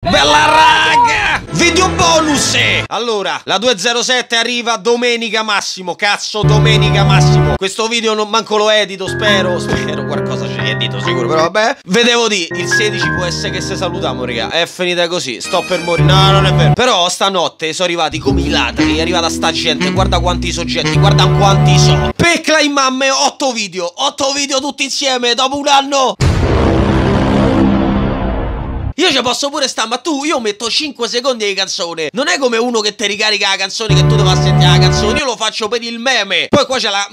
Bella raga! Video bonus! Allora, la 207 arriva domenica massimo, cazzo domenica massimo. Questo video non manco lo edito, spero, spero qualcosa ci edito sicuro, però vabbè. Vedevo di, il 16 può essere che se salutiamo, raga. È finita così, sto per morire. No, non è vero. Però stanotte sono arrivati come i ladri, è arrivata sta gente, guarda quanti soggetti, guarda quanti so. Pecla in mamme, 8 video, 8 video tutti insieme dopo un anno. Io ci posso pure stare, ma tu, io metto 5 secondi di canzone. Non è come uno che ti ricarica la canzone che tu devi sentire la canzone. Io lo faccio per il meme. Poi qua c'è la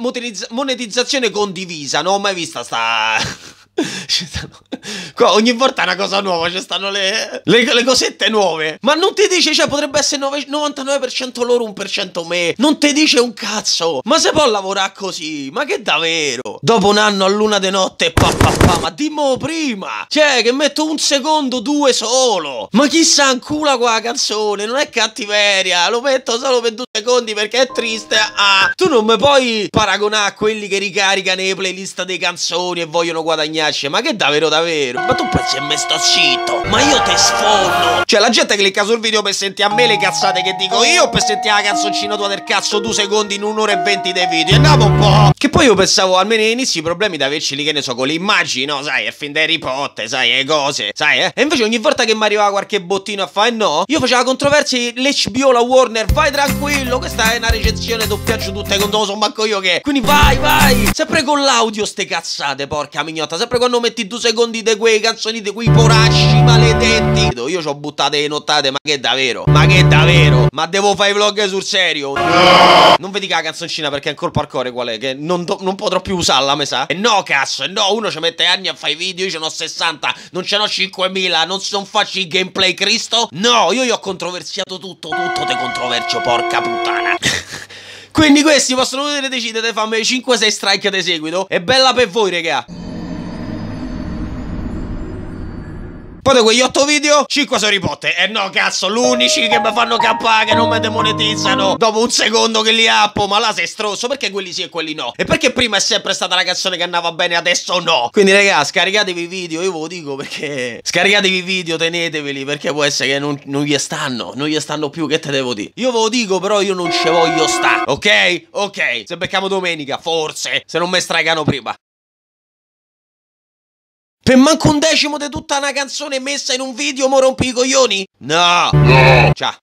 monetizzazione condivisa. Non ho mai vista sta. Qua ogni volta è una cosa nuova, ci stanno le, le, le, cosette nuove. Ma non ti dice, cioè, potrebbe essere 9, 99% loro, 1% me. Non ti dice un cazzo. Ma se può lavorare così, ma che davvero? Dopo un anno a luna di notte, pa, pa, pa, ma dimmo prima. Cioè, che metto un secondo, due solo. Ma chissà ancora qua la canzone, non è cattiveria. Lo metto solo per due secondi perché è triste. Ah, tu non mi puoi paragonare a quelli che ricaricano le playlist dei canzoni e vogliono guadagnare Ignazio, ma che davvero davvero? Ma tu pensi a me sto zitto? Ma io te sfondo! Cioè la gente clicca sul video per sentire a me le cazzate che dico io o per sentire la canzoncina tua del cazzo due secondi in un'ora e venti dei video? Andiamo un po'! Che poi io pensavo almeno all'inizio i problemi da averci lì che ne so con le immagini, no? Sai, è fin da Harry Potter, sai, le cose, sai, eh? E invece ogni volta che mi arrivava qualche bottino a fare no, io facevo la controversia l'HBO, la Warner, vai tranquillo, questa è una recensione doppiaggio tutte con lo so manco io che. Quindi vai, vai! Sempre con l'audio ste cazzate, porca mignotta, sempre quando metti due secondi di quei canzoni di quei poracci maledetti. Io ci ho buttate le nottate, ma che davvero? Ma che davvero? Ma devo fare i vlog sul serio? No! Non vedi che la canzoncina perché è ancora parcore qual è? Che non, non potrò più usarla, mi sa? E no, cazzo, e no, uno ci mette anni a fare i video, io ce n'ho 60, non ce n'ho 5000, non, non faccio i gameplay Cristo? No, io gli ho controversiato tutto, tutto te controvercio, porca puttana. Quindi questi possono vedere decidere di farmi 5-6 strike di seguito. È bella per voi, raga. Poi da quegli 8 video, 5 sono ripotte. E no, cazzo, l'unici che mi fanno cappare, che non mi demonetizzano. Dopo un secondo che li appo, ma là sei stronzo. Perché quelli sì e quelli no? E perché prima è sempre stata la canzone che andava bene, adesso no? Quindi, raga, scaricatevi i video, io ve lo dico perché... Scaricatevi i video, teneteveli, perché può essere che non, non gli stanno. Non gli stanno più, che te devo dire? Io ve lo dico, però io non ci voglio sta, ok? Ok, se becchiamo domenica, forse, se non mi stragano prima. Per manco un decimo di tutta una canzone messa in un video mo rompi i coglioni? No! No! Ciao!